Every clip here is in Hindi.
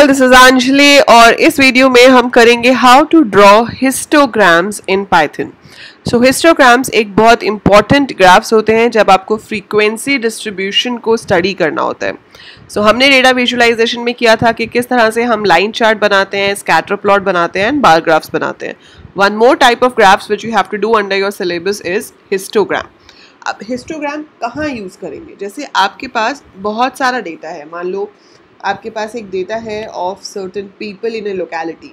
ऑल दिस इज़ अंजलि और इस वीडियो में हम करेंगे how to draw histograms in Python so histograms एक बहुत इंपॉर्टेंट ग्राफ्स होते हैं जब आपको फ्रीक्वेंसी डिस्ट्रीब्यूशन को स्टडी करना होता है. सो so, हमने डेटा विजुलाइजेशन में किया था कि किस तरह से हम लाइन चार्ट बनाते हैं स्कैटर प्लॉट बनाते हैं एंड बार ग्राफ्स बनाते हैं. One more type of graphs which you have to do under your syllabus is histogram अब हिस्टोग्राम कहाँ यूज़ करेंगे? जैसे आपके पास बहुत सारा डेटा है. मान लो आपके पास एक डेटा है of certain people in a locality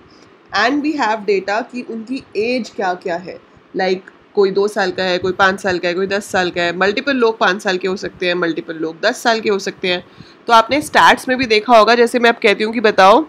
and we have data कि उनकी एज क्या क्या है. लाइक like, कोई दो साल का है कोई पाँच साल का है कोई दस साल का है. मल्टीपल लोग पाँच साल के हो सकते हैं मल्टीपल लोग दस साल के हो सकते हैं. तो आपने स्टैट्स में भी देखा होगा जैसे मैं आप कहती हूँ कि बताओ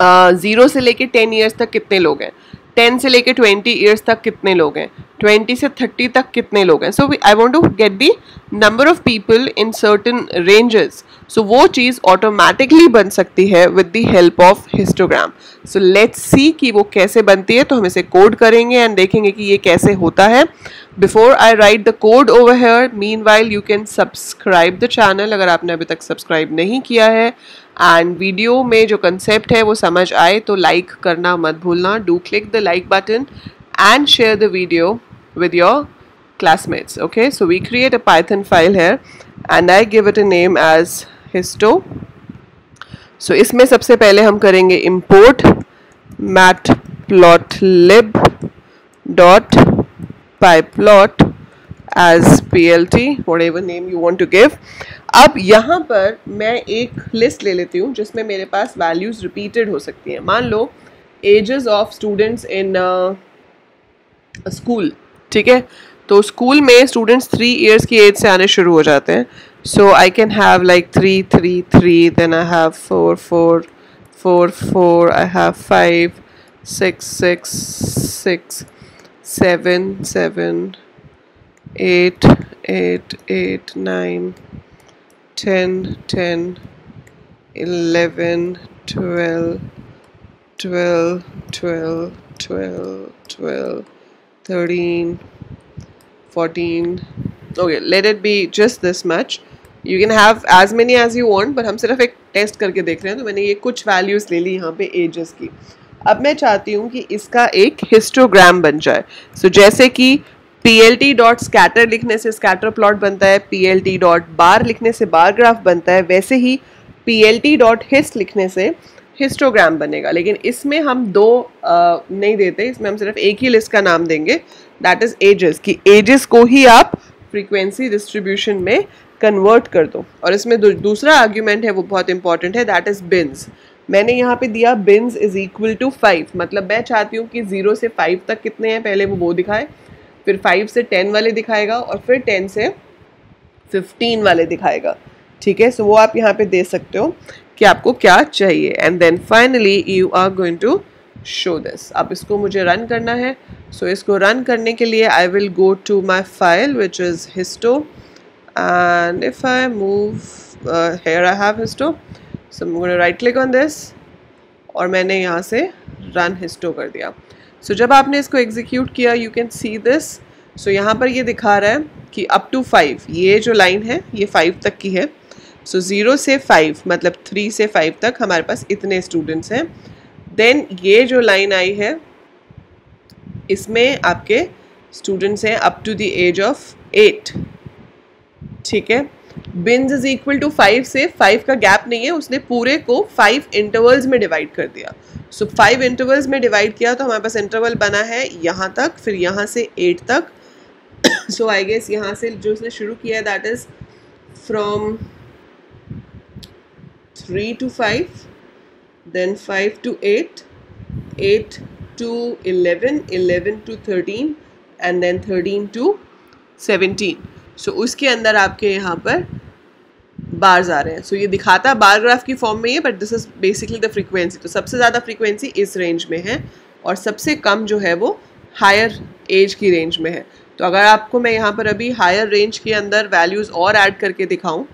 ज़ीरो से लेके टेन ईयर्स तक कितने लोग हैं. टेन से लेके ट्वेंटी ईयर्स तक कितने लोग हैं? ट्वेंटी से थर्टी तक कितने लोग हैं? So I want to get the number of people in certain ranges so वो चीज़ ऑटोमेटिकली बन सकती है with the help of histogram so let's see कि वो कैसे बनती है तो हम इसे कोड करेंगे एंड देखेंगे कि ये कैसे होता है. Before I write the code over here meanwhile you can subscribe the channel अगर आपने अभी तक सब्सक्राइब नहीं किया है एंड वीडियो में जो कंसेप्ट है वो समझ आए तो लाइक करना मत भूलना। Do click the like button and share the video with your classmates okay so we create a Python file है and I give it a name as histo so इसमें सबसे पहले हम करेंगे import matplotlib dot pyplot as plt whatever name you want to give अब यहाँ पर मैं एक लिस्ट ले लेती हूँ, जिसमें मेरे पास वैल्यूज़ रिपीटेड हो सकती हैं। मान लो ages of students in school ठीक है? तो स्कूल में स्टूडेंट्स थ्री इयर्स की एज से आने शुरू हो जाते हैं। So I can have like three three three then I have four four four four I have five six six six seven seven eight eight eight nine ten ten eleven twelve twelve twelve twelve twelve 13 14 okay let it be just this much. You can have as many as you want but हम सिर्फ़ एक टेस्ट करके देख रहे हैं तो मैंने ये कुछ वैल्यूज़ ले ली यहाँ पे एजेस की. अब मैं चाहती हूँ कि इसका एक हिस्टोग्राम बन जाए. सो so, जैसे कि P L T dot scatter लिखने से स्कैटर प्लॉट बनता है P L T dot bar लिखने से बार ग्राफ बनता है वैसे ही P L T dot hist लिखने से हिस्टोग्राम बनेगा। लेकिन इसमें हम दो आ, नहीं देते इसमें हम सिर्फ़ एक ही लिस्ट का नाम देंगे दैट इज़ एजेस कि एजेस को ही आप फ्रीक्वेंसी डिस्ट्रीब्यूशन में कन्वर्ट कर दो। और इसमें दूसरा आर्ग्यूमेंट है वो बहुत इंपॉर्टेंट है दैट इज़ बिन्स मैंने यहाँ पे दिया bins is equal to five मतलब मैं चाहती हूँ कि ज़ीरो से फाइव तक कितने हैं पहले वो वो दिखाए। फिर फाइव से टेन वाले दिखाएगा और फिर टेन से फिफ्टीन वाले दिखाएगा। ठीक है? सो वो आप यहाँ पे दे सकते हो कि आपको क्या चाहिए। And then finally you are going to show this अब इसको मुझे रन करना है। सो so, इसको रन करने के लिए I will go to my file which is histo and if I move here I have histo so right click on this और मैंने यहाँ से रन हिस्टो कर दिया। सो so, जब आपने इसको एग्जीक्यूट किया you can see this so यहाँ पर ये दिखा रहा है कि अप टू फाइव ये जो लाइन है ये फाइव तक की है. सो so, ज़ीरो से फाइव मतलब थ्री से फाइव तक हमारे पास इतने स्टूडेंट्स हैं. देन ये जो लाइन आई है इसमें आपके स्टूडेंट्स हैं up to the age of eight ठीक है? Bins is equal to five से फाइव का गैप नहीं है, उसने पूरे को फाइव इंटरवल्स में डिवाइड कर दिया। सो फाइव इंटरवल्स में डिवाइड किया तो हमारे पास इंटरवल बना है यहाँ तक, फिर यहाँ से एट तक। सो आई गेस यहाँ से जो उसने शुरू किया है that is from 3 to 5 then 5 to 8 8 to 11 11 to 13 and then 13 to 17 so so, उसके अंदर आपके यहाँ पर बार्स आ रहे हैं। सो so, ये दिखाता है बार ग्राफ की फॉर्म में है but this is basically the frequency तो सबसे ज़्यादा फ्रीक्वेंसी इस रेंज में है और सबसे कम जो है वो हायर एज की रेंज में है। तो अगर आपको मैं यहाँ पर अभी हायर रेंज के अंदर वैल्यूज़ और ऐड करके दिखाऊँ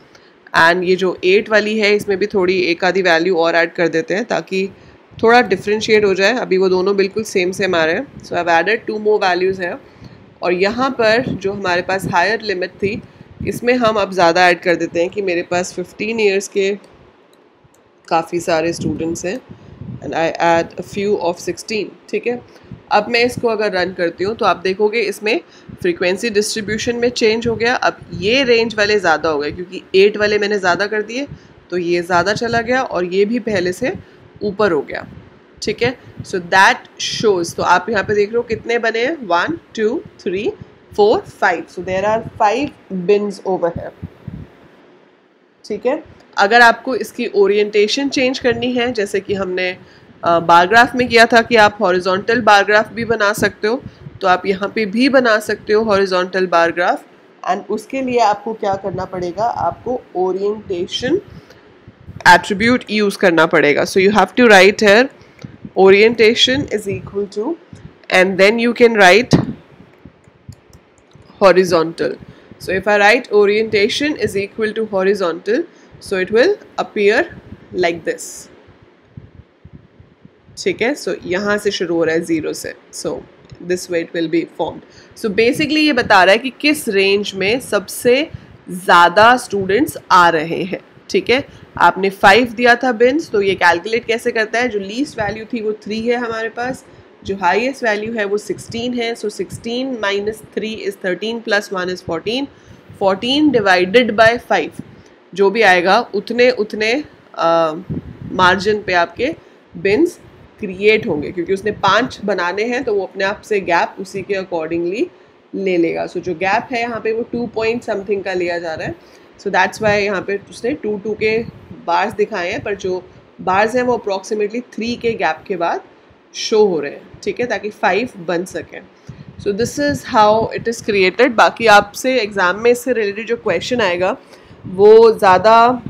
एंड ये जो एट वाली है इसमें भी थोड़ी एक आधी वैल्यू और ऐड कर देते हैं ताकि थोड़ा डिफ्रेंशिएट हो जाए। अभी वो दोनों बिल्कुल सेम सेम आ रहे हैं। So I added two more values हैं। और यहाँ पर जो हमारे पास हायर लिमिट थी, इसमें हम अब ज़्यादा ऐड कर देते हैं कि मेरे पास 15 ईयर्स के काफ़ी सारे स्टूडेंट्स हैं and I add a few of sixteen ठीक है? अब मैं इसको अगर रन करती हूँ तो आप देखोगे इसमें फ्रीक्वेंसी डिस्ट्रीब्यूशन में चेंज हो गया। अब ये रेंज वाले ज़्यादा हो गए, क्योंकि एट वाले मैंने ज़्यादा कर दिए तो ये ज़्यादा चला गया और ये भी पहले से ऊपर हो गया। ठीक है? सो दैट शोज़ तो आप यहाँ पे देख रहे हो कितने बने हैं? One two three four five so there are five bins over है ठीक है? अगर आपको इसकी ओरिएंटेशन चेंज करनी है, जैसे कि हमने बारग्राफ में किया था कि आप हॉरिजॉन्टल बारग्राफ भी बना सकते हो तो आप यहाँ पे भी बना सकते हो हॉरिजॉन्टल बारग्राफ एंड उसके लिए आपको क्या करना पड़ेगा? आपको ओरिएंटेशन एट्रीब्यूट यूज़ करना पड़ेगा. So you have to write here orientation is equal to and then you can write horizontal so if I write orientation is equal to horizontal so it will appear like this ठीक है सो यहाँ से शुरू हो रहा है ज़ीरो से so this way it will be formed so basically ये बता रहा है कि किस रेंज में सबसे ज़्यादा स्टूडेंट्स आ रहे हैं ठीक है? आपने फाइव दिया था बिन्स तो ये कैलकुलेट कैसे करता है? जो लीस्ट वैल्यू थी वो थ्री है हमारे पास जो हाईएस्ट वैल्यू है वो सिक्सटीन है so sixteen minus three is thirteen plus one is fourteen fourteen divided by five जो भी आएगा उतने उतने मार्जिन पे आपके बिन्स क्रिएट होंगे क्योंकि उसने पाँच बनाने हैं तो वो अपने आप से गैप उसी के अकॉर्डिंगली ले लेगा। सो so, जो गैप है यहाँ पे वो टू पॉइंट समथिंग का लिया जा रहा है। सो दैट्स वाई यहाँ पे उसने टू टू के बार्स दिखाए हैं, पर जो बार्स हैं वो अप्रॉक्सीमेटली थ्री के गैप के बाद शो हो रहे हैं, ठीक है? ताकि फाइव बन सकें। So this is how it is created बाकी आपसे एग्ज़ाम में इससे रिलेटेड जो क्वेश्चन आएगा, वो ज़्यादा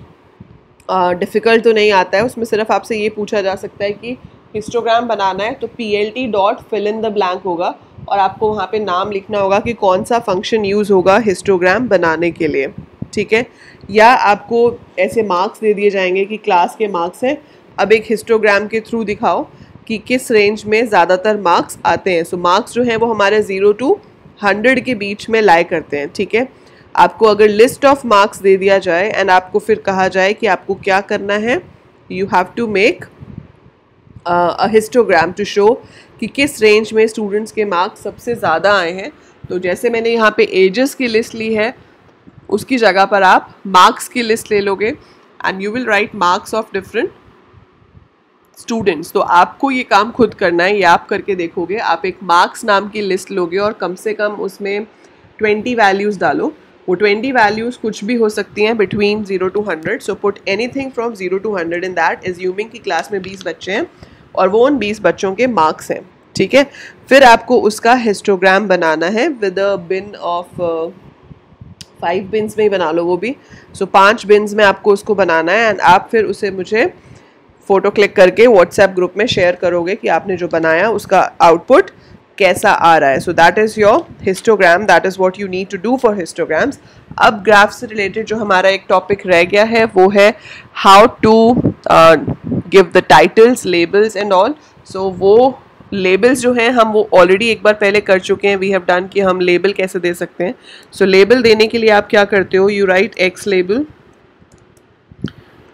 डिफ़िकल्ट तो नहीं आता है। उसमें सिर्फ़ आपसे ये पूछा जा सकता है कि हिस्टोग्राम बनाना है तो P L T dot fill in the blank होगा और आपको वहाँ पे नाम लिखना होगा कि कौन सा फ़ंक्शन यूज़ होगा हिस्टोग्राम बनाने के लिए। ठीक है? या आपको ऐसे मार्क्स दे दिए जाएँगे कि क्लास के मार्क्स हैं। अब एक हिस्टोग्राम के थ्रू दिखाओ कि किस रेंज में ज़्यादातर मार्क्स आते हैं। सो so, मार्क्स जो हैं वो हमारे ज़ीरो टू हंड्रेड के बीच में लाए करते हैं ठीक है? आपको अगर लिस्ट ऑफ़ मार्क्स दे दिया जाए एंड आपको फिर कहा जाए कि आपको क्या करना है you have to make a histogram to show कि किस रेंज में स्टूडेंट्स के मार्क्स सबसे ज़्यादा आए हैं। तो जैसे मैंने यहाँ पे एजेस की लिस्ट ली है उसकी जगह पर आप मार्क्स की लिस्ट ले लोगे and you will write marks of different students तो आपको ये काम खुद करना है, ये आप करके देखोगे, आप एक मार्क्स नाम की लिस्ट लोगे और कम से कम उसमें ट्वेंटी वैल्यूज़ डालो। वो ट्वेंटी वैल्यूज़ कुछ भी हो सकती हैं between zero to hundred so put anything from zero to hundred in that assuming की क्लास में बीस बच्चे हैं, और वो उन बीस बच्चों के मार्क्स हैं, ठीक है? फिर आपको उसका हिस्टोग्राम बनाना है with a bin of five bins में ही बना लो वो भी। सो so, पाँच बिन्स में आपको उसको बनाना है एंड आप फिर उसे मुझे फ़ोटो क्लिक करके व्हाट्सएप ग्रुप में शेयर करोगे कि आपने जो बनाया उसका आउटपुट कैसा आ रहा है। So that is your histogram that is what you need to do for histograms अब ग्राफ से रिलेटेड जो हमारा एक टॉपिक रह गया है वो है how to give the titles labels and all so वो लेबल्स जो हैं हम वो ऑलरेडी एक बार पहले कर चुके हैं। वी हैव डन कि हम लेबल कैसे दे सकते हैं। सो so, लेबल देने के लिए आप क्या करते हो? यू राइट एक्स लेबल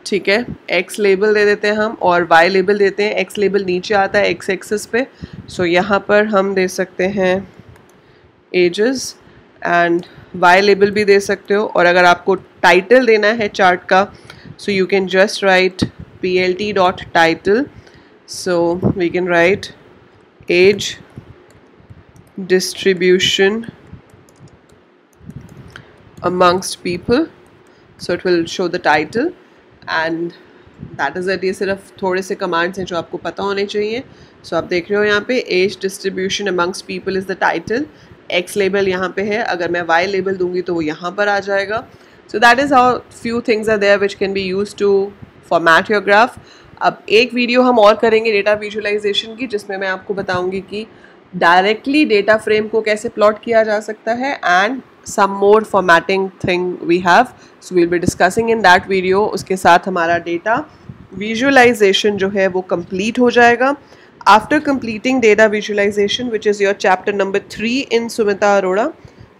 ठीक है? एक्स लेबल दे देते हैं हम और वाई लेबल देते हैं। एक्स लेबल नीचे आता है एक्स एक्सेस पे। सो so, यहाँ पर हम दे सकते हैं एजेस एंड वाई लेबल भी दे सकते हो। और अगर आपको टाइटल देना है चार्ट का so you can just write P L T dot title so we can write age distribution amongst people. So it will show the title and that is it ये सिर्फ़ थोड़े से कमांड्स हैं जो आपको पता होने चाहिए। सो so, आप देख रहे हो यहाँ पे age distribution amongst people is the title X label यहाँ पे है। अगर मैं वाई लेबल दूँगी तो वो यहाँ पर आ जाएगा। So that is how few things are there which can be use to format your graph अब एक वीडियो हम और करेंगे डेटा विजुअलाइजेशन की जिसमें मैं आपको बताऊँगी कि डायरेक्टली डेटा फ्रेम को कैसे प्लॉट किया जा सकता है and some more formatting thing we have so we'll be discussing in that video उसके साथ हमारा डेटा विजुअलाइजेशन जो है वो कंप्लीट हो जाएगा. After completing data visualization which is your chapter number three in Sumita Arora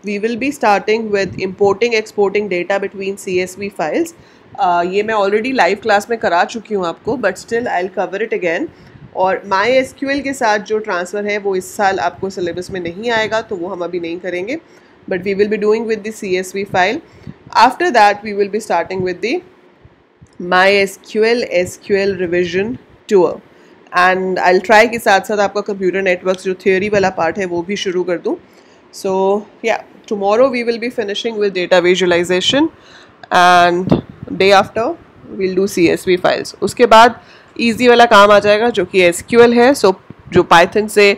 we will be starting with importing exporting data between CSV files. uh, ये मैं ऑलरेडी लाइव क्लास में करा चुकी हूँ आपको but still I'll cover it again और माई एस क्यू एल के साथ जो ट्रांसफ़र है, वो इस साल आपको सिलेबस में नहीं आएगा तो वो हम अभी नहीं करेंगे. But we will be doing with the C S V file after that we will be starting with the MySQL S Q L revision tour and I'll try के साथ साथ आपका कंप्यूटर नेटवर्क जो थियोरी वाला पार्ट है, वो भी शुरू कर दूँ. सो या tomorrow we will be finishing with data visualization and day after will do C S V files उसके बाद ईजी वाला काम आ जाएगा जो कि एस क्यू एल है सो so, जो पाइथन से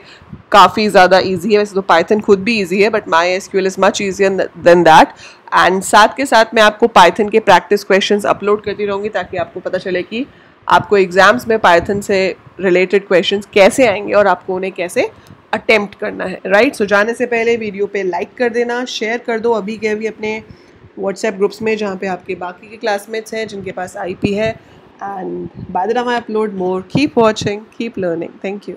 काफ़ी ज़्यादा ईजी है। वैसे तो पाइथन खुद भी ईजी है but MySQL is much easier than that and साथ के साथ मैं आपको पाइथन के प्रैक्टिस क्वेश्चंस अपलोड करती रहूँगी ताकि आपको पता चले कि आपको एग्ज़ाम्स में पाइथन से रिलेटेड क्वेश्चंस कैसे आएँगे और आपको उन्हें कैसे अटेम्प्ट करना है राइट right? सो so, जाने से पहले वीडियो पे लाइक कर देना शेयर कर दो अभी के अभी अपने व्हाट्सएप ग्रुप्स में जहाँ पे आपके बाकी के क्लासमेट्स हैं, जिनके पास आईपी है। And by the time I upload more keep watching keep learning thank you